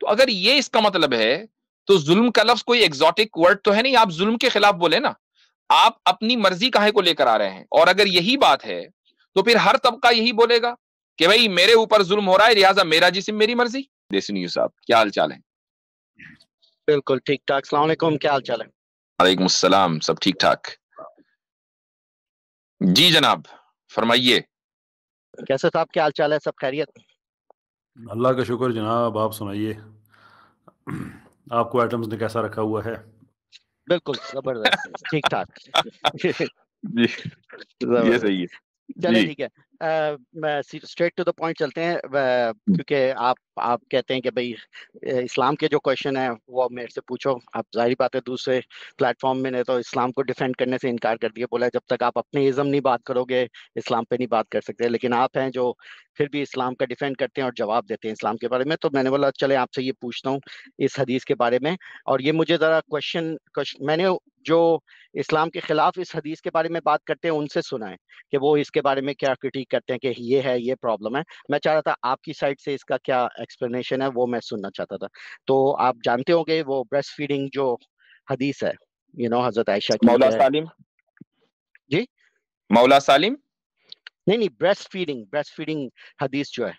तो अगर ये इसका मतलब है तो जुल्म का लफ्ज कोई एग्जॉटिक वर्ड तो है नहीं आप जुल्म के खिलाफ बोले ना। आप अपनी मर्ज़ी काहे को लेकर आ रहे हैं? और अगर यही बात है तो फिर हर तबका यही बोलेगा कि भाई मेरे ऊपर जुल्म हो रहा है लिहाजा मेरा जिसम मेरी मर्ज़ी। देसी न्यूज़ साहब क्या हाल चाल है? बिल्कुल ठीक ठाक सलामकुम क्या हाल चाल है? वालेकुम सब ठीक ठाक। जी जनाब फरमाइए। कैसे साहब क्या हाल चाल है सब खैरियत? अल्लाह का शुक्र जनाब आप सुनाइए। आपको आइटम्स ने कैसा रखा हुआ है? बिल्कुल ज़बरदस्त। ठीक ठाक जी ये सही है। चलिए ठीक है। मैं स्ट्रेट टू द पॉइंट चलते हैं क्योंकि आप आप कहते हैं कि भाई इस्लाम के जो क्वेश्चन है, वो आप मेरे से पूछो। आप ज़ाहिर बात है, दूसरे प्लेटफॉर्म में ने तो इस्लाम को डिफेंड करने से इनकार कर दिया। बोला जब तक आप अपने इज़म नहीं बात करोगे, इस्लाम पे नहीं बात कर सकते। लेकिन आप हैं जो फिर भी इस्लाम का डिफेंड करते हैं और जवाब देते हैं इस्लाम के बारे में तो मैंने बोला, चले आपसे ये पूछता हूँ इस हदीस के बारे में। और ये मुझे ज़रा क्वेश्चन मैंने जो इस्लाम के खिलाफ इस हदीस के बारे में बात करते हैं, उनसे सुना है कि वो इसके बारे में क्या क्रिटिक करते हैं कि ये है, ये प्रॉब्लम है। मैं चाह रहा था आपकी साइड से इसका क्या एक्सप्लेनेशन है वो मैं सुनना चाहता था। तो आप जानते होंगे वो ब्रेस्ट फीडिंग जो हदीस है यू नो हज़रत आयशा की मौला सालिम? जी? मौला सालिम? नहीं नहीं ब्रेस्ट फीडिंग ब्रेस्ट फीडिंग हदीस जो है।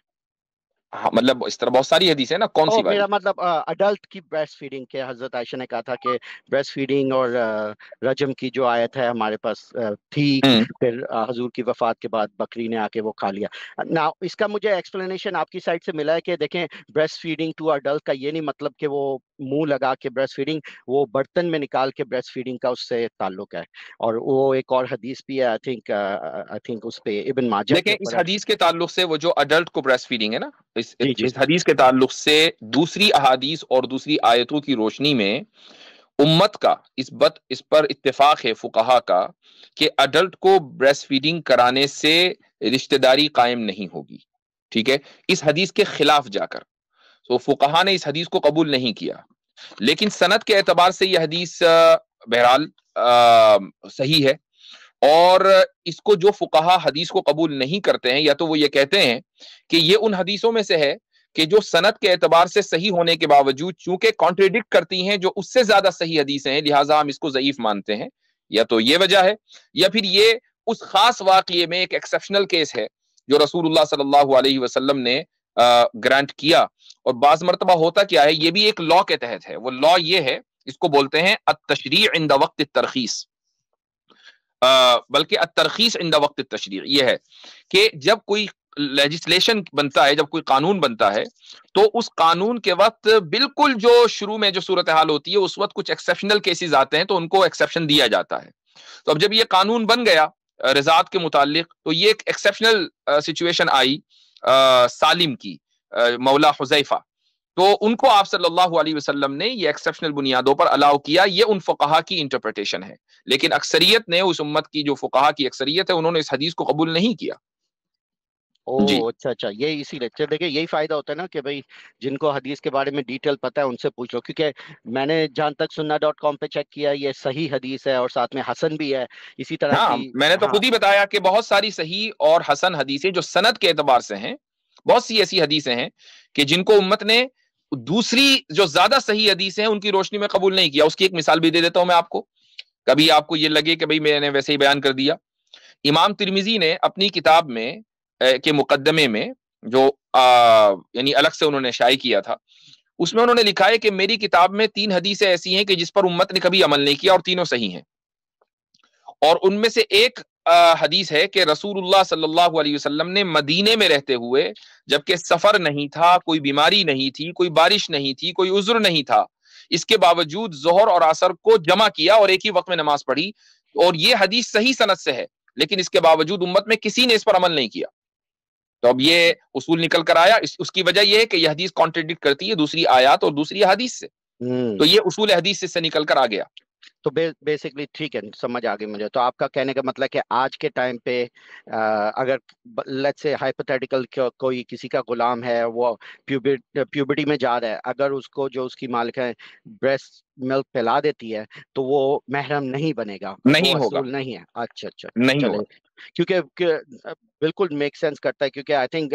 हाँ मतलब इस तरह बहुत सारी हदीस है ना कौन सी मेरा मतलब अडल्ट की ब्रेस्ट फीडिंग के हज़रत आयशा ने कहा था कि ब्रेस्ट फीडिंग और रजम की जो आयत है हमारे पास थी हम्म। फिर हजूर की वफात के बाद बकरी ने आके वो खा लिया ना इसका मुझे एक्सप्लेनेशन आपकी साइड से मिला है कि देखें ब्रेस्ट फीडिंग टू अडल्ट का ये नहीं मतलब कि वो मुँह लगा के ब्रेस्ट फीडिंग वो बर्तन में निकाल के ब्रेस्ट फीडिंग का उससे ताल्लुक है। और वो एक और हदीस भी है आई थिंक आई थिंक उस पे इब्न माजा देखें इस हदीस के ताल्लुक से वो जो अडल्ट को ब्रेस्ट फीडिंग है ना इस, इस हदीस के ताल्लुक से दूसरी अहादीस और दूसरी आयतों की रोशनी में उम्मत का इस बत इस पर इत्तेफाक है फुकहा का कि अडल्ट को ब्रेस्ट फीडिंग कराने से रिश्तेदारी कायम नहीं होगी। ठीक है? इस हदीस के खिलाफ जाकर। तो फुकहा ने इस हदीस को कबूल नहीं किया। लेकिन सनत के एतबार से यह हदीस बहरहाल सही है। और इसको जो फुकाहा हदीस को कबूल नहीं करते हैं, या तो वो ये कहते हैं कि ये उन हदीसों में से है कि जो सनत के एतबार से सही होने के बावजूद चूँकि कॉन्ट्रेडिक्ट करती हैं, जो उससे ज़्यादा सही हदीसें हैं, लिहाजा हम इसको ज़यीफ मानते हैं। या तो ये वजह है, या फिर ये उस खास वाक़े में एक एक्सेप्शनल केस है, जो रसूलुल्लाह सल्लल्लाहु अलैहि वसल्लम ने ग्रांट किया। और बाज मरतबा होता क्या है? ये भी एक लॉ के तहत है। वो लॉ ये है, इसको बोलते हैं तशरी इंद वक्त तरखीस बल्कि तरखीस इंद वक्त तशरी ये है कि जब कोई लेजिस्लेशन बनता है, जब कोई कानून बनता है तो उस कानून के वक्त बिल्कुल जो शुरू में जो सूरत हाल होती है, उस वक्त कुछ एक्सेप्शनल केसेस आते हैं तो उनको एक्सेप्शन दिया जाता है। तो अब जब ये कानून बन गया, रिजात के मुतालिक तो ये एक एक्सेप्शनल सिचुएशन आई। सालिम की मौला हुजैफा। तो उनको आप सल्लल्लाहु अलैहि वसल्लम ने ये एक्सेप्शनल बुनियादों पर अलाउ किया, ये उन फ़ुकाहा की इंटरप्रिटेशन है। लेकिन अक्सरियत ने उस उम्मत की जो फ़ुकाहा की अक्सरियत है, उन्होंने इस हदीस को कबूल नहीं किया। ओ अच्छा अच्छा ये इसी लेक्चर देखिए यही फ़ायदा होता है ना कि भाई जिनको हदीस के बारे में डिटेल पता है उनसे पूछ लो क्योंकि मैंने जहाँ तक सुन्ना डॉट कॉम पे चेक किया ये सही हदीस है और साथ में हसन भी है इसी तरह हाँ, की मैंने तो हाँ, खुद ही बताया कि बहुत सारी सही और हसन हदीसें जो सनद के एतबार से हैं बहुत सी ऐसी हदीसें हैं कि जिनको उम्मत ने दूसरी जो ज़्यादा सही हदीसें हैं उनकी रोशनी में कबूल नहीं किया। उसकी एक मिसाल भी दे देता हूँ मैं आपको। कभी आपको ये लगे कि भाई मैंने वैसे ही बयान कर दिया। इमाम तिरमिजी ने अपनी किताब में के मुकदमे में, जो यानी अलग से उन्होंने शाये किया था, उसमें उन्होंने लिखा है कि मेरी किताब में तीन हदीसें ऐसी हैं कि जिस पर उम्मत ने कभी अमल नहीं किया और तीनों सही हैं। और उनमें से एक हदीस है कि रसूलुल्लाह सल्लल्लाहु अलैहि वसल्लम ने मदीने में रहते हुए, जबकि सफ़र नहीं था, कोई बीमारी नहीं थी, कोई बारिश नहीं थी, कोई उज्र नहीं था, इसके बावजूद जोहर और असर को जमा किया और एक ही वक्त में नमाज़ पढ़ी, और ये हदीस सही सनत से है, लेकिन इसके बावजूद उम्मत में किसी ने इस पर अमल नहीं किया। तो अब ये उसूल निकल कर आया। इस, उसकी वजह यह है कि यह हदीस कॉन्ट्रेडिक्ट करती है दूसरी आयात और दूसरी हदीस से। हम्म। तो ये उसूल हदीस से निकल कर आ गया। तो बे, बेसिकली ठीक है समझ आ गई मुझे। तो आपका कहने का मतलब कि आज के टाइम पे आ, अगर लेट्स से हाइपोथेटिकल कोई किसी का गुलाम है वो प्यूबिट प्यूबिटी में जा रहा है अगर उसको जो उसकी मालिक है ब्रेस्ट मिल्क पिला देती है तो वो महरम नहीं बनेगा। नहीं होगा। नहीं है। अच्छा अच्छा नहीं होगा। क्योंकि बिल्कुल मेक सेंस करता है क्योंकि आई थिंक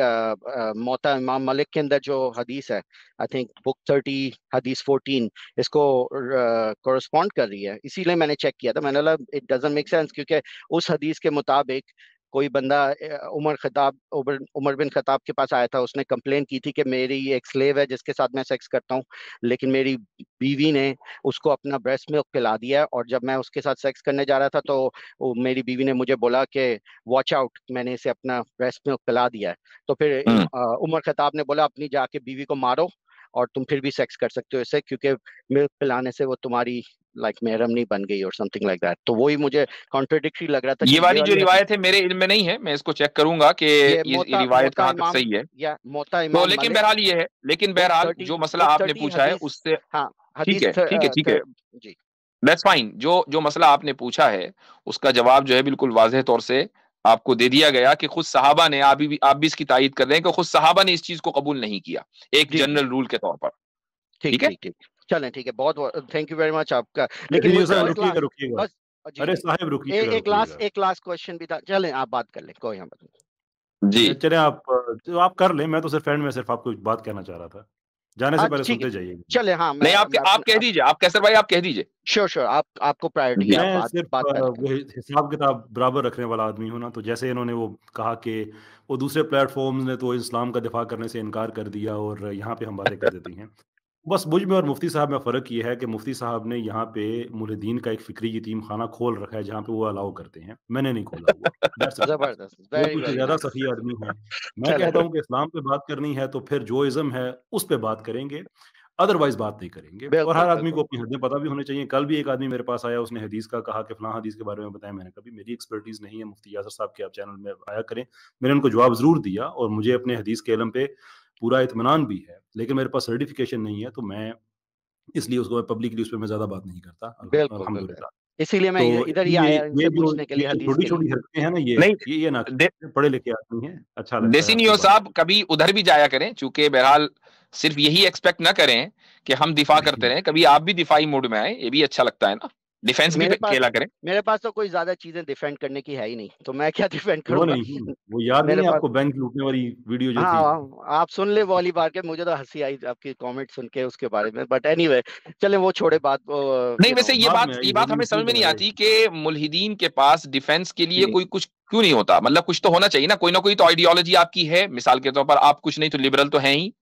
मोता इमाम मलिक के अंदर जो हदीस है आई थिंक बुक थर्टी हदीस फोर्टीन इसको कोरस्पॉन्ड कर रही है। इसीलिए मैंने चेक किया था। मैंने बोला इट डजंट मेक सेंस क्योंकि उस हदीस के मुताबिक कोई बंदा उमर खताब उमर उमर बिन खताब के पास आया था उसने कंप्लेन की थी कि मेरी एक स्लेव है जिसके साथ मैं सेक्स करता हूँ लेकिन मेरी बीवी ने उसको अपना ब्रेस्ट मिल्क पिला दिया है और जब मैं उसके साथ सेक्स करने जा रहा था तो मेरी बीवी ने मुझे बोला कि वॉच आउट मैंने इसे अपना ब्रेस्ट मिल्क पिला दिया है तो फिर हम्म। उमर खताब ने बोला अपनी जाके बीवी को मारो और तुम फिर भी सेक्स कर सकते हो इससे क्योंकि मिल्क पिलाने से वो तुम्हारी लाइक like, महरम नहीं बन गई और समथिंग लाइक दैट तो वही मुझे कॉन्ट्रडिक्टरी लग रहा था ये वाली जो रिवायत है मेरे इल्म में नहीं है मैं इसको चेक करूँगा कि ये ये, ये रिवायत कहाँ तक सही है। या मोता इमाम तो लेकिन बहरहाल ये है लेकिन बहरहाल जो मसला आपने पूछा है उससे हाँ ठीक है ठीक है ठीक है। जी। दैट्स फाइन जो जो मसला आपने पूछा है उसका जवाब जो है बिल्कुल वाजह तौर से आपको दे दिया गया कि खुद सहाबा ने आप भी आप भी इसकी तायीद कर रहे हैं कि खुद सहाबा ने इस चीज़ को कबूल नहीं किया एक जनरल रूल के तौर पर। ठीक है? चलें ठीक है बहुत थैंक यू वेरी मच आपका। लेकिन बस अरे साहब एक रुकिएगा एक लास्ट एक लास्ट क्वेश्चन भी था। चलें आप बात कर लें कोई हम बात जी। चले आप तो आप कर लें मैं तो सिर्फ़ एंड में सिर्फ़ आपको बात कहना चाह रहा था। जाने से हाँ पहले सुनते जाइए। चले हाँ नहीं आप मैं आप कह दीजिए आप कैसर भाई आप कह दीजिए। श्योर श्योर आप आपको प्रायोरिटी है आप मैं सिर्फ़ बात वो हिसाब किताब बराबर रखने वाला आदमी हूँ ना तो जैसे इन्होंने वो कहा कि वो दूसरे प्लेटफॉर्म ने तो इस्लाम का दिफा करने से इनकार कर दिया और यहाँ पे हम बातें कर देती हैं। बस मुझमें और मुफ्ती साहब में फ़र्क ये है कि मुफ्ती साहब ने यहाँ पे मुरीदीन का एक फ़िक्री यतीम खाना खोल रखा है जहाँ पे वो अलाउ करते हैं। मैंने नहीं खोला हुआ ज़बरदस्त ज़्यादा सही आदमी है। मैं कहता हूँ कि इस्लाम पे बात करनी है तो फिर जो इज़म है उस पर बात करेंगे। अदरवाइज़ बात नहीं करेंगे। और हर आदमी को अपनी हदें पता भी होनी चाहिए। कल भी एक आदमी मेरे पास आया उसने हदीस का कहा कि फलां हदीस के बारे में बताया मैंने कभी मेरी एक्सपर्टीज नहीं है। मुफ्ती यासर साहब के आप चैनल में आया करें। मैंने उनको जवाब ज़रूर दिया और मुझे अपने हदीस के इलम पे पूरा इतमान भी है लेकिन मेरे पास सर्टिफिकेशन नहीं है तो मैं इसलिए उसको पब्लिकली उस पर मैं ज़्यादा बात नहीं करता इसीलिए मैं तो इधर ही ये आया ये पूछने के लिए छोटी छोटी हरकतें हैं ना ये नहीं ये ये ना दे, पढ़े लिखे आदमी हैं अच्छा लगता देसी नियो साहब कभी उधर भी जाया करें चूँकि बहरहाल सिर्फ़ यही एक्सपेक्ट ना करें कि हम दिफा करते रहें कभी आप भी दिफाई मूड में आए ये भी अच्छा लगता है ना। डिफेंस भी खेला करें। मेरे पास तो कोई ज़्यादा चीज़ें डिफेंड करने की है ही नहीं तो मैं क्या डिफेंड वो नहीं वो याद नहीं आपको बैंक लूटने वाली वीडियो जो थी? हाँ आप सुन ले वाली बार के मुझे तो हँसी आई आपकी कमेंट सुन के उसके बारे में बट एनीवे चले वो छोड़े बात नहीं वैसे ये बात ये बात हमें समझ में नहीं आती कि मुल्हिदीन के पास डिफेंस के लिए कोई कुछ क्यों नहीं होता? मतलब कुछ तो होना चाहिए ना कोई ना कोई तो आइडियोलॉजी आपकी है। मिसाल के तौर पर आप कुछ नहीं तो लिबरल तो हैं ही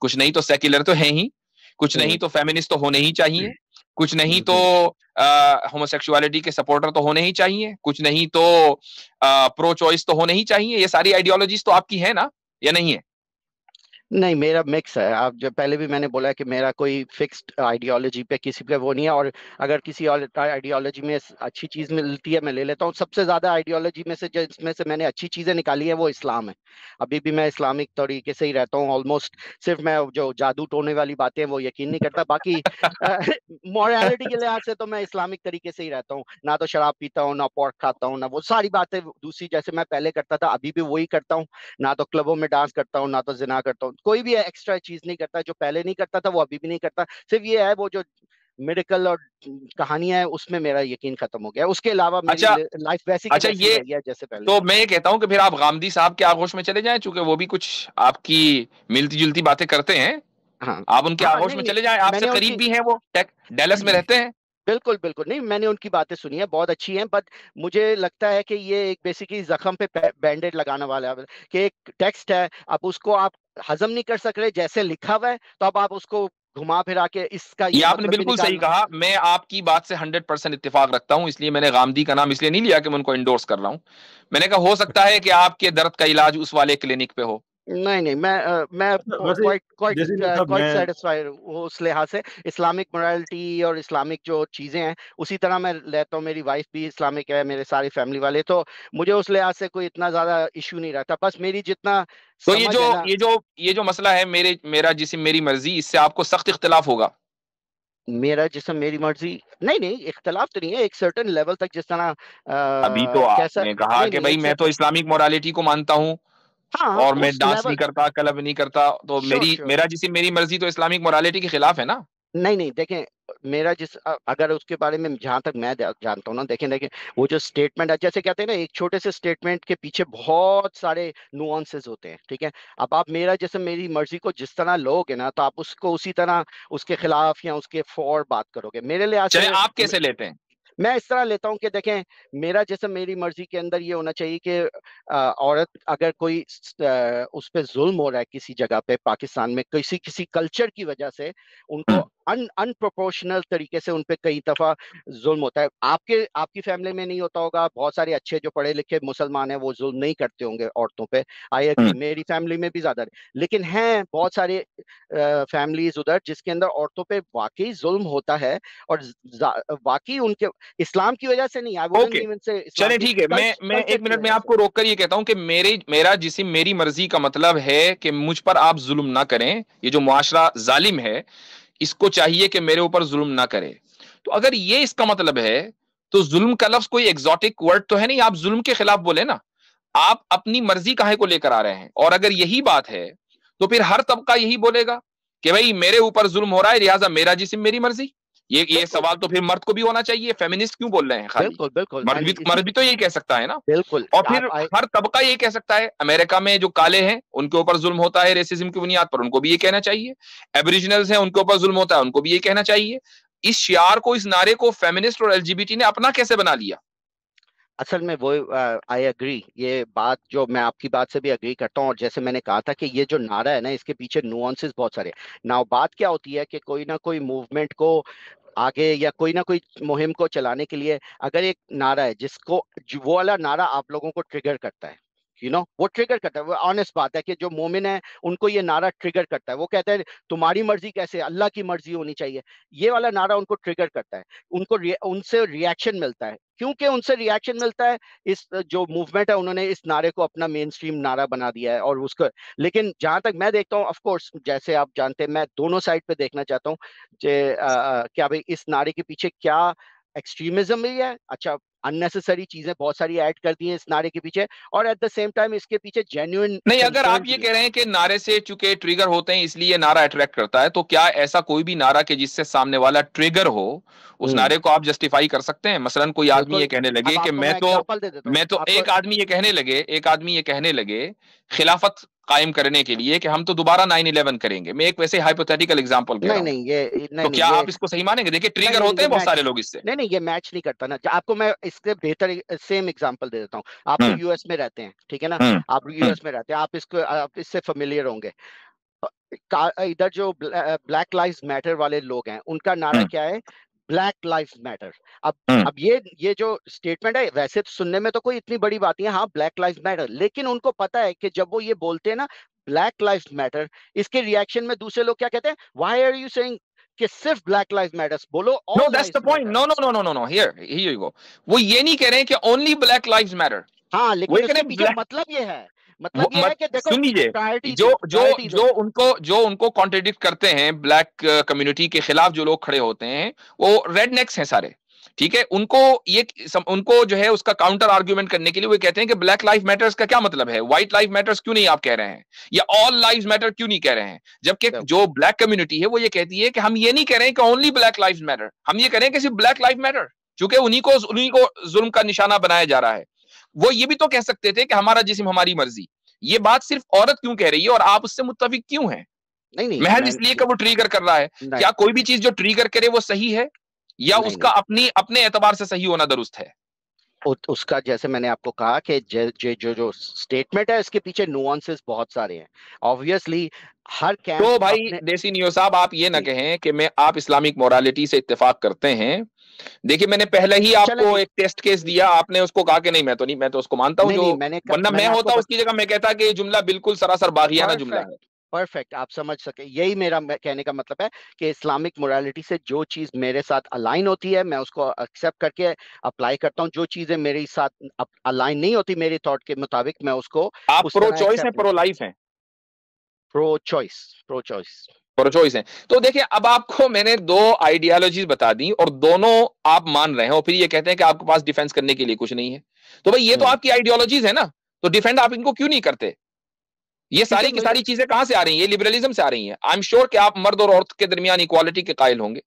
कुछ नहीं तो सेक्युलर तो हैं ही कुछ नहीं तो फेमिनिस्ट तो होने ही चाहिए कुछ नहीं तो होमोसेक्सुअलिटी के सपोर्टर तो होने ही चाहिए। कुछ नहीं तो प्रो चॉइस तो होने ही चाहिए। ये सारी आइडियोलॉजीज तो आपकी है ना? या नहीं है? नहीं, मेरा मिक्स है। आप जब, पहले भी मैंने बोला है कि मेरा कोई फिक्स्ड आइडियोलॉजी पे किसी पे वो नहीं है और अगर किसी और आइडियोलॉजी में अच्छी चीज़ मिलती है, मैं ले लेता हूँ। सबसे ज़्यादा आइडियोलॉजी में से जिसमें से मैंने अच्छी चीज़ें निकाली है, वो इस्लाम है। अभी भी मैं इस्लामिक तरीके से ही रहता हूँ ऑलमोस्ट सिर्फ़ मैं जो जादू टोने वाली बातें वो यकीन नहीं करता। बाकी मॉरलिटी के लिहाज से तो मैं इस्लामिक तरीके से ही रहता हूँ। ना तो शराब पीता हूँ, ना पोर्क खाता हूँ, ना वो सारी बातें दूसरी जैसे मैं पहले करता था, अभी भी वही करता हूँ। ना तो क्लबों में डांस करता हूँ, ना तो जिना करता हूँ। कोई भी एक्स्ट्रा चीज़ नहीं करता जो पहले नहीं करता था वो अभी भी नहीं करता। सिर्फ़ ये है वो जो मेडिकल और कहानियाँ है उसमें मेरा यकीन खत्म हो गया उसके अलावा अच्छा लाइफ वैसी अच्छा ये जैसे पहले। तो मैं ये कहता हूँ कि फिर आप गांधी साहब के आगोश में चले जाएँ चूँकि वो भी कुछ आपकी मिलती जुलती बातें करते हैं। हाँ। आप उनके हाँ आगोश में चले जाएँ आपसे करीब भी हैं वो टेक डेलस में रहते हैं? बिल्कुल बिल्कुल नहीं मैंने उनकी बातें सुनी है बहुत अच्छी हैं बट मुझे लगता है कि ये एक बेसिकली जख्म पे बैंडेड लगाने वाला है। कि एक टेक्स्ट है अब उसको आप हजम नहीं कर सक रहे जैसे लिखा हुआ है तो अब आप उसको घुमा फिरा के इसका ये ये आपने मतलब बिल्कुल सही कहा मैं आपकी बात से हंड्रेड परसेंट इतफाक रखता हूँ इसलिए मैंने गांधी का नाम इसलिए नहीं लिया कि मैं उनको इंडोर्स कर रहा हूँ। मैंने कहा हो सकता है कि आपके दर्द का इलाज उस वाले क्लिनिक पे हो। नहीं नहीं मैं अ, मैं क्वाइट क्वाइट क्वाइट सेटिस्फाइड हूँ उस लिहाज से। इस्लामिक मोरालिटी और इस्लामिक जो चीज़ें हैं उसी तरह मैं लेता हूँ। मेरी वाइफ भी इस्लामिक है मेरे सारी फैमिली वाले तो मुझे उस लिहाज से कोई इतना ज़्यादा इशू नहीं रहता। बस मेरी जितना तो ये जो है ये जो ये जो मसला है मेरे मेरा जिसम मेरी मर्ज़ी इससे आपको सख्त इख्तिलाफ होगा? मेरा जिसम मेरी मर्ज़ी? नहीं नहीं इख्तलाफ तो नहीं है एक सर्टेन लेवल तक जिस तरह अभी तो आपने कहा कि भाई मैं तो इस्लामिक मोरालिटी को मानता हूँ। हाँ और मैं डांस नहीं करता क्लब नहीं करता तो श्योर मेरी श्योर मेरा जिसम मेरी मर्ज़ी तो इस्लामिक मोरालिटी के खिलाफ है ना? नहीं नहीं देखें मेरा जिस अगर उसके बारे में जहाँ तक मैं जानता हूँ ना देखें देखें वो जो स्टेटमेंट है जैसे कहते हैं ना एक छोटे से स्टेटमेंट के पीछे बहुत सारे नुआंसेस होते हैं ठीक है? अब आप मेरा जैसे मेरी मर्ज़ी को जिस तरह लोगे ना तो आप उसको उसी तरह उसके खिलाफ या उसके फॉर बात करोगे। मेरे लिए आप कैसे लेते हैं? मैं इस तरह लेता हूँ कि देखें मेरा जैसे मेरी मर्ज़ी के अंदर ये होना चाहिए कि औरत अगर कोई उस पर जुल्म हो रहा है किसी जगह पे पाकिस्तान में किसी किसी कल्चर की वजह से उनको अन अनप्रोपोर्शनल तरीके से उनपे कई दफ़ा जुल्म होता है। आपके आपकी फैमिली में नहीं होता होगा बहुत सारे अच्छे जो पढ़े लिखे मुसलमान हैं वो जुल्म नहीं करते होंगे औरतों पे। आई एग्री मेरी फैमिली में भी ज़्यादा लेकिन हैं बहुत सारे फैमिलीज़ उधर जिसके अंदर औरतों पे वाकई जुल्म होता है और वाकई उनके इस्लाम की वजह से नहीं आए चले ठीक है मैं मैं एक मिनट में आपको रोक कर ये कहता हूँ कि मेरे मेरा जिसम मेरी मर्ज़ी का मतलब है कि मुझ पर आप जुल्म ना करें ये जो मुआशरा जालिम है इसको चाहिए कि मेरे ऊपर जुल्म ना करे। तो अगर ये इसका मतलब है तो जुल्म का लफ्ज कोई एग्जॉटिक वर्ड तो है नहीं आप जुल्म के खिलाफ बोले ना। आप अपनी मर्ज़ी काहे को लेकर आ रहे हैं? और अगर यही बात है तो फिर हर तबका यही बोलेगा कि भाई मेरे ऊपर जुल्म हो रहा है लिहाजा मेरा जिसम मेरी मर्ज़ी। ये ये सवाल तो फिर मर्द को भी होना चाहिए फेमिनिस्ट क्यों बोल रहे हैं खाली? बिल्कुल बिल्कुल। मर्द भी मर्द भी तो यही कह सकता है ना? बिल्कुल। और फिर हर तबका यही कह सकता है अमेरिका में जो काले हैं उनके ऊपर जुल्म होता है रेसिज्म की बुनियाद पर उनको भी ये कहना चाहिए। एबरिजिनल्स हैं उनके ऊपर जुल्म होता है उनको भी ये कहना चाहिए। इस शियार को इस नारे को फेमिनिस्ट और एलजीबीटी ने अपना कैसे बना लिया? असल में वो आई एग्री ये बात जो मैं आपकी बात से भी अग्री करता हूँ और जैसे मैंने कहा था कि ये जो नारा है ना, इसके पीछे नुआंसेस बहुत सारे ना बात क्या होती है कि कोई ना कोई मूवमेंट को आगे या कोई ना कोई मुहिम को चलाने के लिए अगर एक नारा है, जिसको वो वाला नारा आप लोगों को ट्रिगर करता है यू नो वो ट्रिगर करता है, वो ऑनेस्ट बात है कि जो मोमिन है, उनको ये नारा ट्रिगर करता है। वो कहते हैं, तुम्हारी मर्ज़ी कैसे अल्लाह की मर्ज़ी होनी चाहिए। ये वाला नारा उनको ट्रिगर करता है, उनको उनसे रिएक्शन मिलता है। क्योंकि उनसे रिएक्शन मिलता है। इस, जो मूवमेंट है, उन्होंने इस नारे को अपना मेन स्ट्रीम नारा बना दिया है और उसको, लेकिन जहाँ तक मैं देखता हूँ ऑफकोर्स जैसे आप जानते हैं, मैं दोनों साइड पे देखना चाहता हूँ क्या भाई, इस नारे के पीछे क्या एक्सट्रीमिज्म भी है? अच्छा अननेसेसरी चीज़ें बहुत सारी ऐड कर दी हैं इस नारे के पीछे और एट द सेम टाइम इसके पीछे जेन्युइन नहीं अगर आप ये कह रहे हैं कि नारे से चूँकि ट्रिगर होते हैं इसलिए नारा अट्रैक्ट करता है तो क्या ऐसा कोई भी नारा के जिससे सामने वाला ट्रिगर हो उस हम्म। नारे को आप जस्टिफाई कर सकते हैं? मसलन कोई आदमी ये कहने लगे कि मैं तो मैं तो एक आदमी ये कहने लगे एक आदमी ये कहने लगे खिलाफत कायम करने के लिए कि हम तो दोबारा नाइन इलेवन करेंगे। मैं एक वैसे हाइपोथेटिकल एग्जांपल नहीं नहीं ये नहीं, तो क्या ये, आप इसको सही मानेंगे? देखिए ट्रिगर होते हैं बहुत सारे लोग इससे। नहीं नहीं ये मैच नहीं करता ना। आपको मैं इसके बेहतर सेम एग्जांपल दे देता हूँ। आप तो यूएस हम्म। में रहते हैं ठीक है ना? हम्म। आप यूएस हम्म। में रहते हैं आप इसको आप इससे फेमिलियर होंगे। इधर जो ब्लैक लाइव्स मैटर वाले लोग हैं उनका नारा क्या है? ब्लैक लाइफ मैटर अब अब ये ये जो स्टेटमेंट है वैसे तो सुनने में तो कोई इतनी बड़ी बात नहीं है। हाँ ब्लैक लाइफ मैटर लेकिन उनको पता है कि जब वो ये बोलते हैं ना ब्लैक लाइफ मैटर इसके रिएक्शन में दूसरे लोग क्या कहते हैं? वाई आर यू सेइंग कि सिर्फ़ ब्लैक लाइफ मैटर्स बोलो no that's the point no no no no no no here here you go वो ये नहीं कह रहे हैं कि ओनली ब्लैक लाइव्स मैटर हाँ लेकिन उसके पीछे मतलब ये है। मतलब ये है कि देखो सुन लीजिए जो जो जो उनको जो उनको कॉन्ट्रेडिक्ट करते हैं ब्लैक कम्युनिटी के खिलाफ जो लोग खड़े होते हैं वो रेड नेक्स हैं सारे ठीक है? उनको ये सम, उनको जो है उसका काउंटर आर्ग्यूमेंट करने के लिए वो कहते हैं कि ब्लैक लाइफ मैटर्स का क्या मतलब है? व्हाइट लाइफ मैटर्स क्यों नहीं आप कह रहे हैं? या ऑल लाइफ मैटर क्यों नहीं कह रहे हैं? जबकि जो ब्लैक कम्युनिटी है वो ये कहती है कि हम ये नहीं कह रहे हैं कि ओनली ब्लैक लाइफ मैटर हम ये कह रहे हैं कि सिर्फ़ ब्लैक लाइफ मैटर चूँकि उन्हीं को उन्हीं को जुल्म का निशाना बनाया जा रहा है। वो ये भी तो कह सकते थे कि हमारा जिसम हमारी मर्ज़ी। ये बात सिर्फ़ औरत क्यों कह रही है और आप उससे मुतफिक क्यों है? नहीं नहीं महज इसलिए कि वो ट्रीगर कर रहा है। क्या कोई भी चीज़ जो ट्रीगर करे वो सही है? या उसका अपनी अपने एतबार से सही होना दुरुस्त है? उसका जैसे मैंने आपको कहा कि जो जो जो स्टेटमेंट है इसके पीछे नुआंसेस बहुत सारे हैं। ऑब्वियसली हर कैंप तो भाई देसी नियो साहब आप ये ना कहें कि मैं आप इस्लामिक मोरालिटी से इत्तेफाक करते हैं। देखिए मैंने पहले ही आपको एक टेस्ट केस दिया आपने उसको कहा कि नहीं मैं तो नहीं मैं तो उसको मानता हूँ जो वरना मैं होता उसकी जगह मैं कहता कि जुमला बिल्कुल सरासर बागियाना जुमला है। परफेक्ट आप समझ सके। यही मेरा कहने का मतलब है कि इस्लामिक मोरालिटी से जो चीज़ मेरे साथ अलाइन होती है मैं उसको एक्सेप्ट करके अप्लाई करता हूँ। जो चीज़ें मेरे साथ अलाइन नहीं होती मेरी थॉट के मुताबिक मैं उसको आप प्रो चॉइस है प्रो लाइफ है pro choice pro choice pro choice है। तो देखिए अब आपको मैंने दो आइडियोलॉजीज बता दी और दोनों आप मान रहे हैं और फिर ये कहते हैं कि आपके पास डिफेंस करने के लिए कुछ नहीं है। तो भाई ये तो हम्म। आपकी आइडियोलॉजीज है ना तो डिफेंड आप इनको क्यों नहीं करते? ये सारी की सारी चीज़ें कहाँ से आ रही हैं? ये लिबरलिज्म से आ रही हैं। आई एम श्योर कि आप मर्द और औरत के दरमियान इक्वालिटी के कायल होंगे।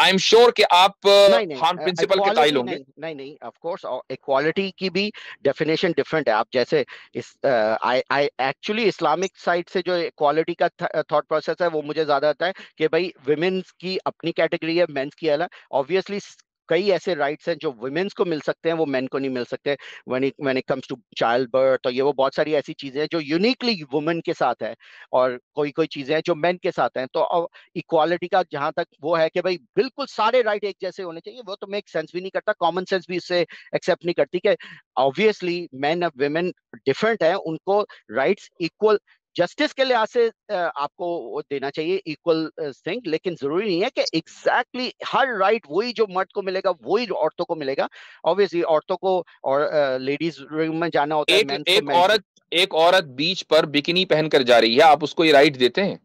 आई एम श्योर कि आप हार्म प्रिंसिपल के कायल होंगे। नहीं नहीं ऑफ़ कोर्स इक्वालिटी की भी डेफिनेशन डिफरेंट है। आप जैसे इस I I actually Islamic side से जो इक्वालिटी का थॉट प्रोसेस है वो मुझे ज़्यादा आता है कि भाई विमेंस की अपनी कैटेगरी है मेंस की अलग। ऑब्वियसली कई ऐसे राइट्स हैं जो वुमेन्स को मिल सकते हैं, वो मेन को नहीं मिल सकते। When it comes to childbirth और ये वो बहुत सारी ऐसी चीज़ें हैं जो यूनिकली वुमेन के साथ है और कोई कोई चीज़ें हैं जो मेन के साथ हैं। तो इक्वालिटी का जहाँ तक वो है कि भाई बिल्कुल सारे राइट एक जैसे होने चाहिए, वो तो मेक सेंस भी नहीं करता कॉमन सेंस भी इससे एक्सेप्ट नहीं करती कि ऑब्वियसली मैन और वुमेन डिफरेंट है, उनको राइट्स इक्वल जस्टिस के लिहाज से आपको देना चाहिए इक्वल थिंग लेकिन ज़रूरी नहीं है कि एग्जैक्टली exactly हर राइट वही जो मर्द को मिलेगा वही औरतों को मिलेगा। ऑब्वियसली औरतों को और लेडीज़ रूम में जाना होता एक, है एक औरत एक औरत बीच पर बिकिनी पहनकर जा रही है आप उसको ये राइट देते हैं?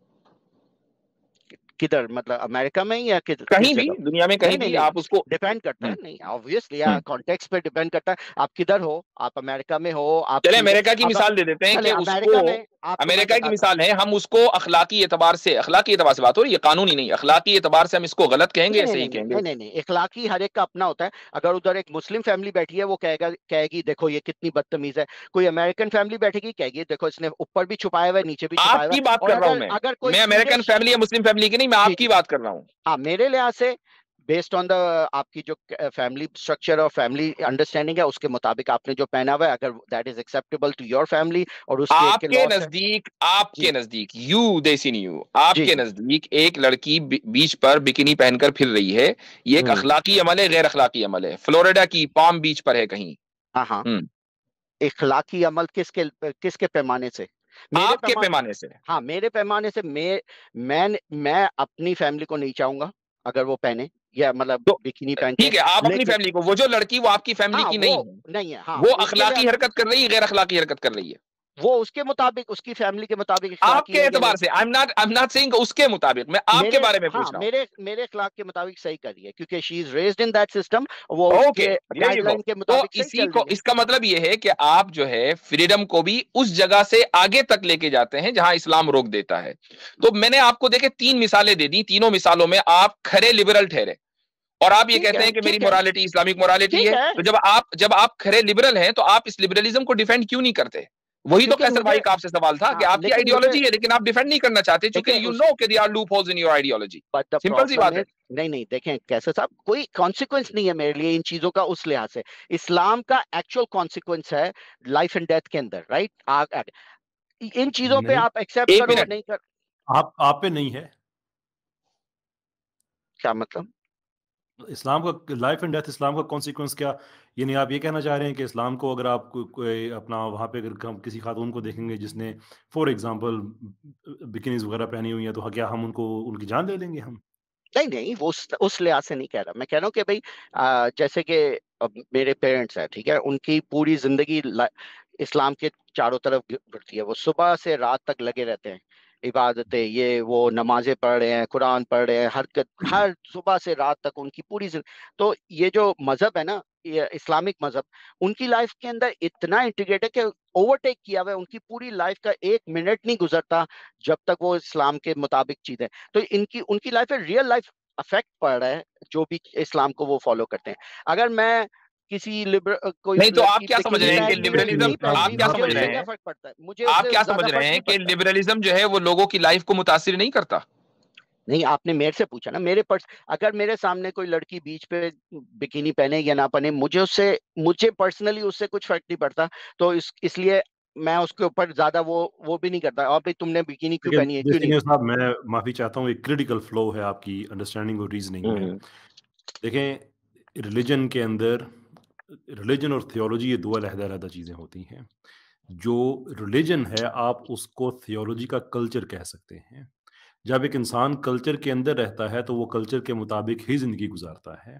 किधर मतलब अमेरिका में या किधर कहीं भी दुनिया में कहीं भी आप उसको डिपेंड करता है। नहीं ऑब्वियसली यार कॉन्टेक्स्ट पे डिपेंड करता है। आप किधर हो? आप अमेरिका में हो आप चले अमेरिका की मिसाल दे देते हैं कि उसको अमेरिका की मिसाल है हम उसको अखलाकी एतबार से अखलाकी एतबार से बात हो रही है कानूनी नहीं अखलाकी एतबार से हम इसको गलत कहेंगे सही कहेंगे। नहीं नहीं अखलाकी हर एक का अपना होता है अगर उधर एक मुस्लिम फैमिली बैठी है वो कहेगा कहेगी देखो ये कितनी बदतमीज है। कोई अमेरिकन फैमिली बैठेगी कहेगी देखो इसने ऊपर भी छुपाया हुआ है नीचे भी छुपाया हुआ है। बात कर रहा हूँ मैं। अगर मैं अमेरिकन फैमिली या मुस्लिम फैमिली की नहीं मैं आपकी बात कर रहा हूँ। हाँ मेरे लिहाज से बेस्ड ऑन द आपकी जो फैमिली स्ट्रक्चर और फैमिली अंडरस्टैंडिंग है उसके मुताबिक आपने जो पहना हुआ है अगर that is acceptable to your family और उसके आपके नज़दीक आपके नज़दीक यू देसी यू आपके नज़दीक एक लड़की बीच पर बिकिनी पहनकर फिर रही है। ये एक हम्म। अखलाकी अमल है गैर अखलाकी अमल है। फ्लोरिडा की पाम बीच पर है कहीं। हाँ हाँ। हम्म। इखलाकी अमल किसके किसके पैमाने से? मेरे आपके पैमाने से। हाँ मेरे पैमाने से मैं मैं मैं अपनी फैमिली को नहीं चाहूँगा अगर वो पहने। या मतलब तो, बिकिनी पहन ठीक है आप अपनी फैमिली को वो जो लड़की वो आपकी फैमिली हाँ, की नहीं नहीं है हाँ, वो अखलाकी हरकत कर रही है गैर अखलाकी हरकत कर रही है। वो उसके मुताबिक उसकी फैमिली के मुताबिक आपके एतबार से I am not I am not saying उसके मुताबिक मैं आपके बारे में हाँ, पूछ रहा हूँ। मेरे मेरे अखलाक के मुताबिक सही कर रही है क्योंकि she is raised in that system वो ओके गाइडलाइन के तो मुताबिक तो इसी को इसका मतलब ये है कि आप जो है फ्रीडम को भी उस जगह से आगे तक लेके जाते हैं जहाँ इस्लाम रोक देता है। तो मैंने आपको देखे तीन मिसालें दे दी तीनों मिसालों में आप खरे लिबरल ठहरे। और आप ये कहते हैं कि मेरी मोरालिटी इस्लामिक मोरालिटी है तो जब आप जब आप खरे लिबरल हैं तो आप इस लिबरलिज्म को डिफेंड क्यों नहीं करते? वही तो कैसर भाई का आपसे सवाल था कि हाँ, आपकी आइडियोलॉजी है लेकिन आप डिफेंड नहीं करना चाहते क्योंकि यू नो कि there are loopholes in your ideology simple सी बात है। नहीं नहीं देखें कैसे साहब कोई कॉन्सिक्वेंस नहीं है मेरे लिए इन चीज़ों का उस लिहाज से। इस्लाम का एक्चुअल कॉन्सिक्वेंस है लाइफ एंड डेथ के अंदर राइट इन चीज़ों पे आप एक्सेप्ट करो नहीं कर आप आप पे नहीं है। क्या मतलब? इस्लाम का लाइफ एंड डेथ इस्लाम का कॉन्सिक्वेंस क्या? यानी आप ये कहना चाह रहे हैं कि इस्लाम को अगर आप को, कोई अपना वहाँ पे अगर हम किसी खातून को देखेंगे जिसने फॉर एग्जांपल बिकिनीज वगैरह पहनी हुई है तो क्या हम उनको उनकी जान दे देंगे हम? नहीं नहीं वो उस, उस लिहाज से नहीं कह रहा। मैं कह रहा हूँ कि भाई आ, जैसे कि मेरे पेरेंट्स हैं ठीक है? उनकी पूरी ज़िंदगी इस्लाम के चारों तरफ़ घुटती है। वो सुबह से रात तक लगे रहते हैं। इबादतें, ये वो नमाजें पढ़ रहे हैं, कुरान पढ़ रहे हैं, हर हर सुबह से रात तक उनकी पूरी तो ये जो मज़हब है ना इस्लामिक मज़हब, उनकी लाइफ के अंदर इतना इंटीग्रेट है कि ओवरटेक किया हुआ है, उनकी पूरी लाइफ का एक मिनट नहीं गुजरता जब तक वो इस्लाम के मुताबिक चीज़ें तो इनकी, उनकी लाइफ में रियल लाइफ अफेक्ट पड़ रहा है, जो भी इस्लाम को वो फॉलो करते हैं। अगर मैं किसी लिबर कोई नहीं तो आप क्या समझ रहे हैं कि लिबरलिज्म आप क्या समझ रहे हैं? फ़र्क पड़ता है? मुझे आप क्या समझ रहे हैं कि लिबरलिज्म जो है वो लोगों की लाइफ को मुतासिर नहीं करता? नहीं आपने मेरे से पूछा ना मेरे पर्स अगर मेरे सामने कोई लड़की बीच पे बिकिनी पहने या ना पहने मुझे उससे मुझे पर्सनली उससे कुछ फ़र्क नहीं पड़ता। तो इस इसलिए मैं उसके ऊपर ज़्यादा वो वो भी नहीं करता। और भाई तुमने बिकिनी क्यों पहनी है? क्यों नहीं? साहब मैं माफ़ी चाहता हूँ एक क्रिटिकल फ्लो है आपकी अंडरस्टैंडिंग और रीजनिंग में। हम्म। देखें रिलीजन के अंदर रिलीजन और थियोलॉजी ये दो अलहदा अलहदा चीज़ें होती हैं। जो रिलीजन है, आप उसको थियोलॉजी का कल्चर कह सकते हैं। जब एक इंसान कल्चर के अंदर रहता है तो वो कल्चर के मुताबिक ही ज़िंदगी गुजारता है।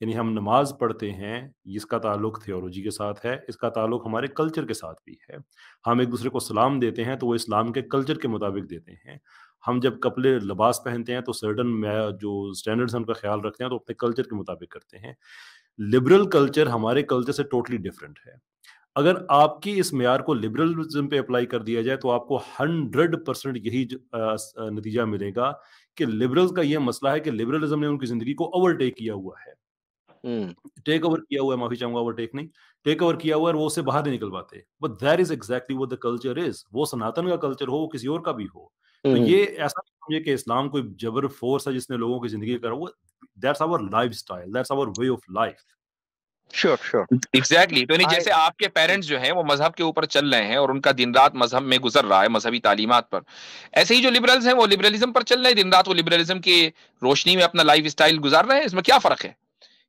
यानी हम नमाज़ पढ़ते हैं इसका ताल्लुक थियोलॉजी के साथ है, इसका ताल्लुक हमारे कल्चर के साथ भी है। हम एक दूसरे को सलाम देते हैं तो वो इस्लाम के कल्चर के मुताबिक देते हैं। हम जब कपड़े, लिबास पहनते हैं तो सर्टन जो स्टैंडर्ड्स हैं, उनका ख्याल रखते हैं तो अपने कल्चर के मुताबिक करते हैं। लिबरल कल्चर हमारे कल्चर से टोटली डिफरेंट है। अगर आपकी इस मैार को लिबरलिज्म पे अप्लाई कर दिया जाए तो आपको हंड्रेड परसेंट यही नतीजा मिलेगा कि लिबरल्स का यह मसला है कि लिबरलिज्म ने उनकी ज़िंदगी को ओवरटेक किया हुआ है। टेक ओवर किया हुआ है माफ़ी चाहूँगा ओवरटेक नहीं टेक ओवर किया हुआ है वो उससे बाहर नहीं निकल पाते। बट दैट इज़ एग्जैक्टली वो द कल्चर इज़ वो सनातन का कल्चर हो वो किसी और का भी हो। तो ये ऐसा समझे कि इस्लाम कोई जबर फोर्स है जिसने लोगों की ज़िंदगी करा वो that's our lifestyle that's our way of life sure sure exactly तो नहीं जैसे आपके पेरेंट्स जो हैं वो मज़हब के ऊपर चल रहे हैं और उनका दिन रात मज़हब में गुजर रहा है मजहबी तालीमत पर। ऐसे ही जो लिबरल्स हैं वो लिबरलिज्म पर चल रहे हैं दिन रात वो लिबरलिज्म की रोशनी में अपना लाइफ स्टाइल गुजार रहे हैं इसमें क्या फ़र्क है?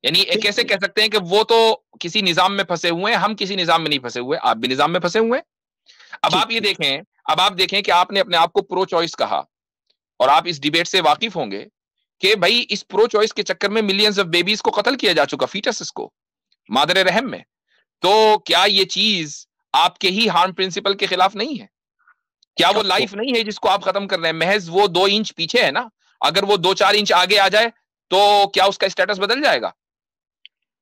यानी कैसे कह सकते हैं कि वो तो किसी निज़ाम में फंसे हुए हैं हम किसी निज़ाम में नहीं फंसे हुए आप भी निज़ाम में फंसे हुए हैं। अब आप ये देखें अब आप देखें कि आपने अपने आप को प्रो चॉइस कहा। और आप इस डिबेट से वाकिफ होंगे कि भाई इस प्रो चॉइस के चक्कर में मिलियंस ऑफ़ बेबीज को कत्ल किया जा चुका फीटस को मादर रहम में। तो क्या ये चीज़ आपके ही हार्म प्रिंसिपल के खिलाफ नहीं है? क्या वो लाइफ नहीं है जिसको आप खत्म कर रहे हैं? महज वो दो इंच पीछे है ना? अगर वो दो चार इंच आगे आ जाए तो क्या उसका स्टेटस बदल जाएगा?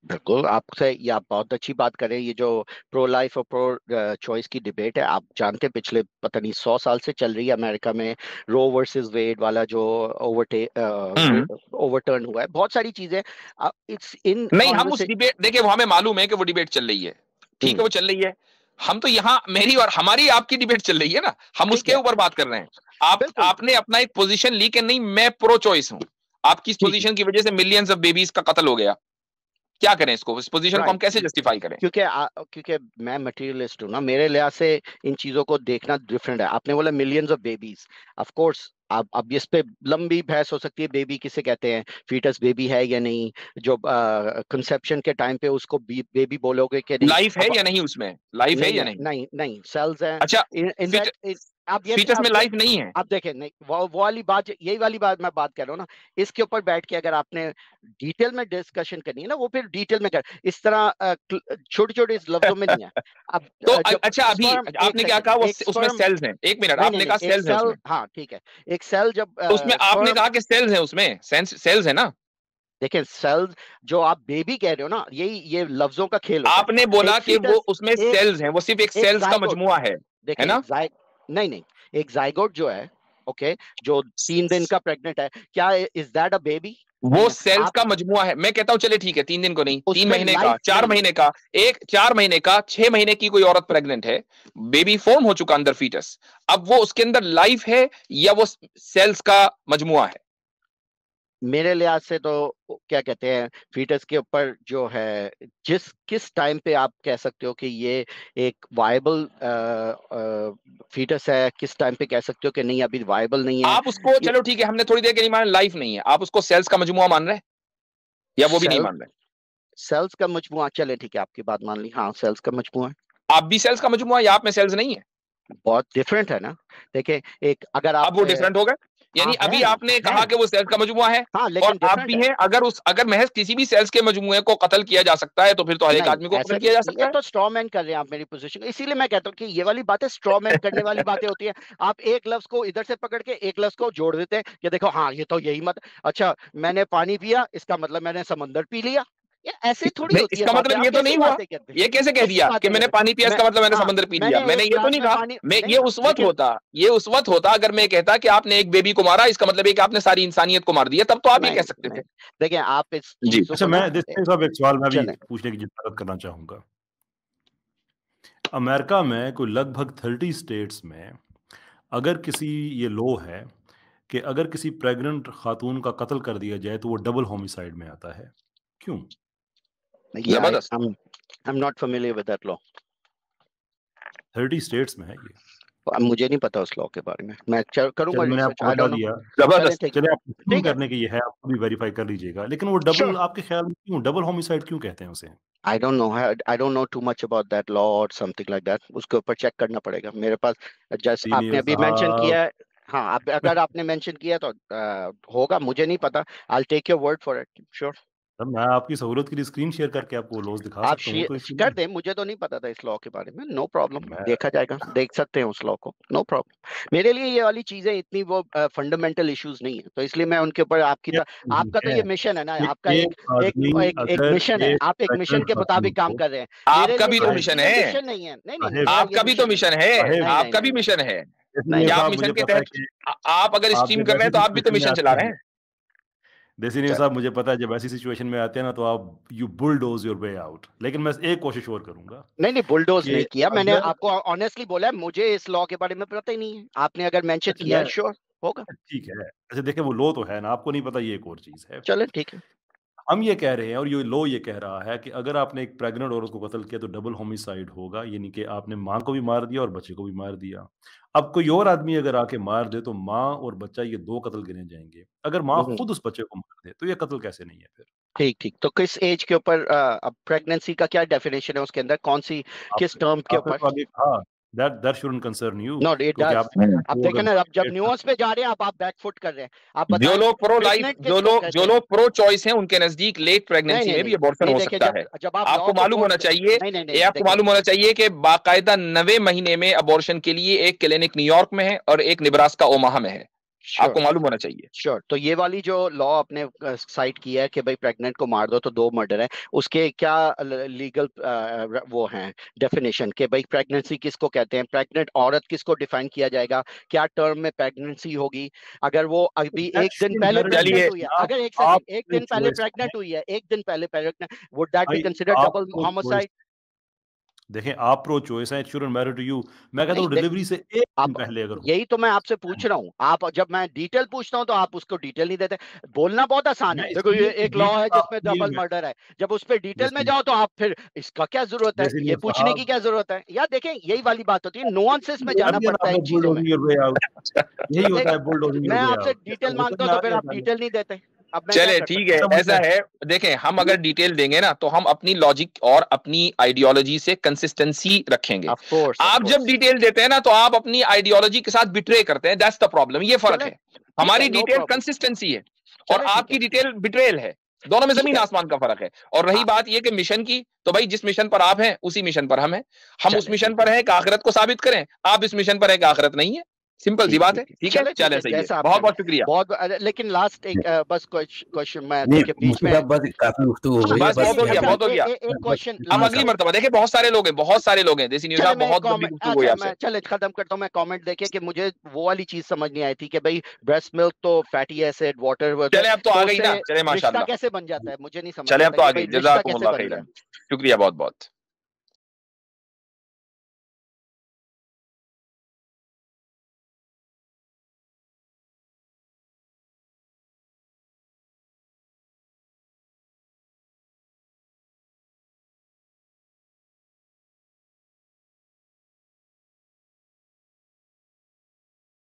बिल्कुल आपसे ये आप बहुत अच्छी बात करें ये जो प्रो लाइफ और प्रो चॉइस की डिबेट है आप जानते हैं पिछले पता नहीं सौ साल से चल रही है अमेरिका में रो वर्सेस वेड वाला जो ओवरटे ओवरटर्न हुआ है। बहुत सारी चीज़ें इट्स इन नहीं हम उस डिबेट देखिए वो हमें मालूम है कि वो डिबेट चल रही है। ठीक है वो चल रही है। हम तो यहाँ मेरी और हमारी आपकी डिबेट चल रही है ना। हम उसके ऊपर बात कर रहे हैं। आप आपने अपना एक पोजीशन ली कि नहीं मैं प्रो चॉइस हूँ। आपकी इस पोजीशन की वजह से मिलियंस ऑफ़ बेबीज का कत्ल हो गया। क्या करें इसको? इस पोजीशन right. को हम कैसे जस्टिफाई करें? क्योंकि क्योंकि मैं मटेरियलिस्ट हूँ ना मेरे लिहाज से इन चीज़ों को देखना डिफरेंट है। आपने बोला millions of babies of course अब अब इस पे लंबी बहस हो सकती है बेबी किसे कहते हैं? फीटस बेबी है या नहीं? जो कंसेप्शन के टाइम पे उसको बेबी बोलोगे कि लाइफ है या नहीं उसमें? लाइफ है या नहीं नहीं? नहीं सेल्स हैं। अच्छा इन, इन आप ये फीटस में लाइफ नहीं है। आप देखें नहीं वो, वो वाली बात यही वाली बात मैं बात कर रहा हूँ ना इसके ऊपर बैठ के अगर आपने डिटेल में डिस्कशन करनी है ना वो फिर डिटेल में कर इस तरह छोटे छोटे इस लफ्जों में नहीं है। अब तो अच्छा अभी आपने क्या कहा वो उसमें सेल्स हैं। एक मिनट आपने कहा सेल्स हैं हाँ ठीक है एक सेल जब तो उसमें आपने कहा कि सेल्स हैं उसमें सेल्स है ना? देखिए सेल्स जो आप बेबी कह रहे हो ना यही ये लफ्जों का खेल आपने बोला कि वो उसमें सेल्स हैं वो सिर्फ़ एक सेल्स का मजमुआ है है ना? नहीं नहीं एक जाइगोट जो है ओके जो तीन दिन का प्रेग्नेंट है क्या इज़ दैट अ बेबी वो सेल्स का मजमुआ है। मैं कहता हूँ चले ठीक है तीन दिन को नहीं तीन महीने का चार महीने का एक चार महीने का छह महीने की कोई औरत प्रेग्नेंट है बेबी फॉर्म हो चुका अंदर फीटस अब वो उसके अंदर लाइफ है या वो सेल्स का मजमुआ है? मेरे लिहाज से तो क्या कहते हैं फीटस के ऊपर जो है जिस किस टाइम पे आप कह सकते हो कि ये एक वायबल फीटस है किस टाइम पे कह सकते हो कि नहीं अभी वायबल नहीं है। आप उसको चलो ठीक है हमने थोड़ी देर के नहीं मान लाइफ नहीं है। आप उसको सेल्स का मजमुआ मान रहे हैं? या वो भी नहीं मान रहे? सेल्स का मजमुआ चले ठीक है आपकी बात मान ली। हाँ सेल्स का मजमुआ आप भी सेल्स का मजमुआ या आप में सेल्स नहीं है? बहुत डिफरेंट है ना। देखिए एक अगर आप, आप वो डिफरेंट हो गए। यानी हाँ, अभी आपने कहा कि वो सेल्स का मजमुआ है हाँ, और आप भी हैं। अगर उस अगर महज किसी भी सेल्स के मजमुए को कत्ल किया जा सकता है तो फिर तो हर एक आदमी को कत्ल किया जा सकता है। तो स्ट्रॉ मैन कर रहे हैं आप मेरी पोजीशन इसीलिए मैं कहता हूँ कि ये वाली बातें स्ट्रॉ मैन करने वाली बातें होती है। आप एक लफ्ज को इधर से पकड़ के एक लफ्ज को जोड़ देते हैं कि देखो हाँ ये तो यही मत अच्छा मैंने पानी पिया इसका मतलब मैंने समंदर पी लिया। ऐसे थोड़ी होती इसका मतलब ये तो नहीं हुआ। ये कैसे कह दिया कि मैंने पानी पिया इसका मतलब मैंने हाँ, समंदर पी लिया। मैंने ये तो नहीं कहा। मैं ये उस वक्त होता ये उस वक्त होता अगर मैं कहता कि आपने एक बेबी को मारा इसका मतलब है कि आपने सारी इंसानियत को मार दिया तब तो आप ये कह सकते थे। देखिए आप इस जी। अच्छा मैं साहब एक सवाल मैं भी पूछने की ज़रूरत करना चाहूँगा। अमेरिका में कोई लगभग थर्टी स्टेट्स में अगर किसी ये लो है कि अगर किसी प्रेग्नेंट खातून का कत्ल कर दिया जाए तो वो डबल होमिसाइड में आता है। क्यों? Yeah, I, I'm I'm not familiar with that law. 30 states में है ये। मुझे नहीं पता उस लॉ के बारे में। मैं करूँगा मैंने आपको बता दिया। ज़बरदस्त। चलिए आप करने के ये है आप भी वेरीफाई कर लीजिएगा। लेकिन वो डबल sure. आपके ख्याल में क्यों डबल होमिसाइड क्यों कहते हैं उसे? I don't know I don't know too much about that law और समथिंग लाइक दैट उसके ऊपर चेक करना पड़ेगा। मेरे पास जस्ट आपने अभी मेंशन किया है हाँ अगर आपने मेंशन किया तो होगा मुझे नहीं पता। I take your word for it sure तब मैं आपकी सहूलत के लिए स्क्रीन शेयर करके आपको लॉस दिखा आप सकता हूँ तो कर दें मुझे तो नहीं पता था इस लॉ के बारे में नो प्रॉब्लम देखा जाएगा देख सकते हैं उस लॉ को नो प्रॉब्लम मेरे लिए ये वाली चीज़ें इतनी वो फंडामेंटल इश्यूज़ नहीं है तो इसलिए मैं उनके ऊपर आपकी आपका तो ये मिशन है ना आपका एक एक एक मिशन है आप एक मिशन के मुताबिक काम कर रहे हैं। आपका भी तो मिशन है। मिशन नहीं है नहीं नहीं आपका भी तो मिशन है आपका भी मिशन है। आप मिशन के तहत आप अगर स्ट्रीम कर रहे हैं तो आप भी तो मिशन चला रहे हैं। देसीनियर साहब मुझे पता है जब ऐसी सिचुएशन में आते हैं ना तो आप you bulldoze your way out लेकिन मैं एक कोशिश और करूँगा नहीं नहीं बुलडोज नहीं किया मैंने आपको ऑनेस्टली बोला है मुझे इस लॉ के बारे में पता ही नहीं है। आपने अगर मेंशन अच्छा किया है श्योर होगा। ठीक है। अच्छा देखिए वो लो तो है ना आपको नहीं पता ये एक और चीज़ है। चलो ठीक है। हम ये कह रहे हैं और ये लो ये कह रहा है कि अगर आपने एक प्रेग्नेंट औरत को कत्ल किया तो डबल होमिसाइड होगा यानी कि आपने माँ को भी मार दिया और बच्चे को भी मार दिया। अब कोई और आदमी अगर आके मार दे तो माँ और बच्चा ये दो कत्ल गिने जाएँगे। अगर माँ हम्म। खुद उस बच्चे को मार दे तो ये कत्ल कैसे नहीं है फिर? ठीक ठीक। तो किस एज के ऊपर अब प्रेगनेंसी का क्या डेफिनेशन है उसके अंदर? कौन सी किस टर्म के ऊपर? तो आगे that shouldn't concern you no it does. आप, आप अब देखें ना अब जब न्यूज़ पे जा रहे हैं आप आप बैकफुट कर रहे हैं। आप जो लोग प्रो लाइफ जो लोग जो लोग प्रो चॉइस हैं उनके नज़दीक लेट प्रेगनेंसी में भी अबॉर्शन हो सकता है। आपको मालूम होना चाहिए ये आपको मालूम होना चाहिए कि बाकायदा नवे महीने में अबॉर्शन के लिए एक क्लिनिक न्यूयॉर्क में है और एक निब्रास्का ओमाहा में है। श्योर आपको मालूम होना चाहिए। श्योर तो ये वाली जो लॉ आपने साइट किया है कि भाई प्रेग्नेंट को मार दो तो दो मर्डर है उसके क्या लीगल वो हैं डेफिनेशन के भाई प्रेगनेंसी किसको कहते हैं? प्रेग्नेंट औरत किसको डिफाइन किया जाएगा? क्या टर्म में प्रेगनेंसी होगी? अगर वो अभी एक दिन पहले प्रेग्नेंट हुई है अगर एक एक दिन पहले प्रेग्नेंट हुई है एक दिन पहले प्रेग्नेंट वुड दैट बी भाई, कंसिडर्ड डबल होमोसाइड देखें आप प्रो चॉइस हैं इट मैटर टू यू मैं कहता हूँ डिलीवरी से एक दिन आप- पहले अगर यही तो मैं आपसे पूछ रहा हूँ आप जब मैं डिटेल पूछता हूँ तो आप उसको डिटेल नहीं देते। बोलना बहुत आसान है देखो ये एक लॉ है जिसमें डबल मर्डर है। जब उस पर डिटेल में जाओ तो आप फिर इसका क्या ज़रूरत है? ये पूछने की क्या ज़रूरत है? या देखें यही वाली बात होती है नुआंसेस में जाना पड़ता है। यही होता है मैं आपसे डिटेल माँगता हूँ तो फिर आप डिटेल नहीं देते। चले ठीक है? ऐसा है देखें हम अगर डिटेल देंगे ना तो हम अपनी लॉजिक और अपनी आइडियोलॉजी से कंसिस्टेंसी रखेंगे। हूँ? Of course, of आप जब डिटेल देते हैं ना तो आप अपनी आइडियोलॉजी के साथ बिट्रे करते हैं दैट्स द प्रॉब्लम ये फ़र्क है। हमारी है, डिटेल कंसिस्टेंसी है और आपकी डिटेल बिट्रेल है दोनों में ज़मीन आसमान का फ़र्क है। और रही बात यह कि मिशन की तो भाई जिस मिशन पर आप हैं उसी मिशन पर हम हैं। हम उस मिशन पर हैं। कि आखिरत को साबित करें। आप इस मिशन पर हैं कि आखिरत नहीं है। सिंपल सी बात है ठीक, है चले, चले सही है। बहुत बहुत शुक्रिया। बहुत लेकिन लास्ट एक बस क्वेश्चन मैं के बीच में बस काफ़ी गुफ्तगू हो गई बस बहुत हो गया, बहुत हो गया। एक क्वेश्चन हम अगली मरतबा देखें बहुत सारे लोग हैं बहुत सारे लोग हैं। देसी न्यूज़ चले बहुत लंबी गुफ्तगू हुई अच्छा, आपसे। मैं खत्म करता हूँ मैं कमेंट देखे कि मुझे वो वाली चीज़ समझ नहीं आई थी कि भाई ब्रेस्ट मिल्क तो फैटी एसिड वाटर चले अब तो आ गई ना। चले माशाल्लाह। कैसे बन जाता है? मुझे नहीं समझ चले अब तो आ गई। जजाकुमुल्लाह खैरन शुक्रिया बहुत बहुत।